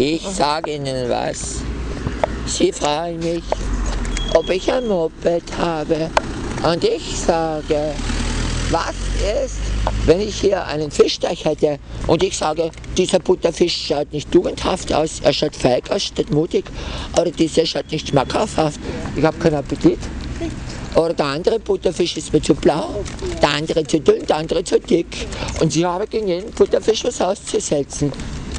Ich sage Ihnen was. Sie fragen mich, ob ich ein Moped habe. Und ich sage, was ist, wenn ich hier einen Fischteich hätte und ich sage, dieser Butterfisch schaut nicht tugendhaft aus, er schaut feig aus, statt mutig, oder dieser schaut nicht schmackhaft, ich habe keinen Appetit. Oder der andere Butterfisch ist mir zu blau, der andere zu dünn, der andere zu dick. Und sie haben gegen jeden Butterfisch was auszusetzen.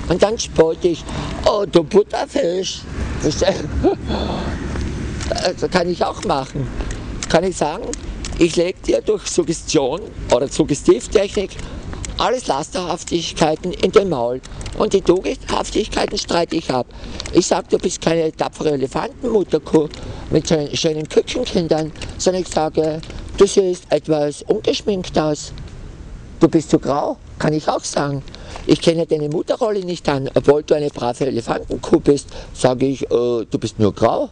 Und dann spotte ich, oh du Butterfisch. Also kann ich auch machen. Kann ich sagen, ich lege dir durch Suggestion oder Suggestivtechnik alles Lasterhaftigkeiten in den Maul. Und die Tugendhaftigkeiten streite ich ab. Ich sage, du bist keine tapfere Elefantenmutterkuh mit schönen Küchenkindern, sondern ich sage, du siehst etwas ungeschminkt aus. Du bist zu grau, kann ich auch sagen. Ich kenne deine Mutterrolle nicht an, obwohl du eine brave Elefantenkuh bist, sage ich, äh, du bist nur grau.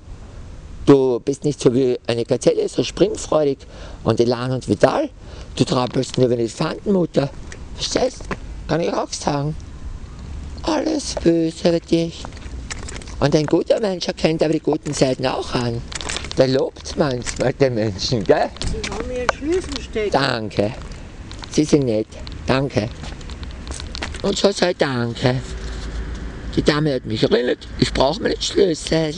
Du bist nicht so wie eine Gazelle, so springfreudig und elan und vital. Du trampelst nur wie eine Elefantenmutter. Verstehst? Kann ich auch sagen. Alles böse für dich. Und ein guter Mensch erkennt aber die guten Seiten auch an. Der lobt manchmal den Menschen, gell? Sie haben mir einen Schlüssel stecken. Danke. Sie sind nett. Danke. Und so sei Danke. Die Dame hat mich erinnert, ich brauche meinen Schlüssel.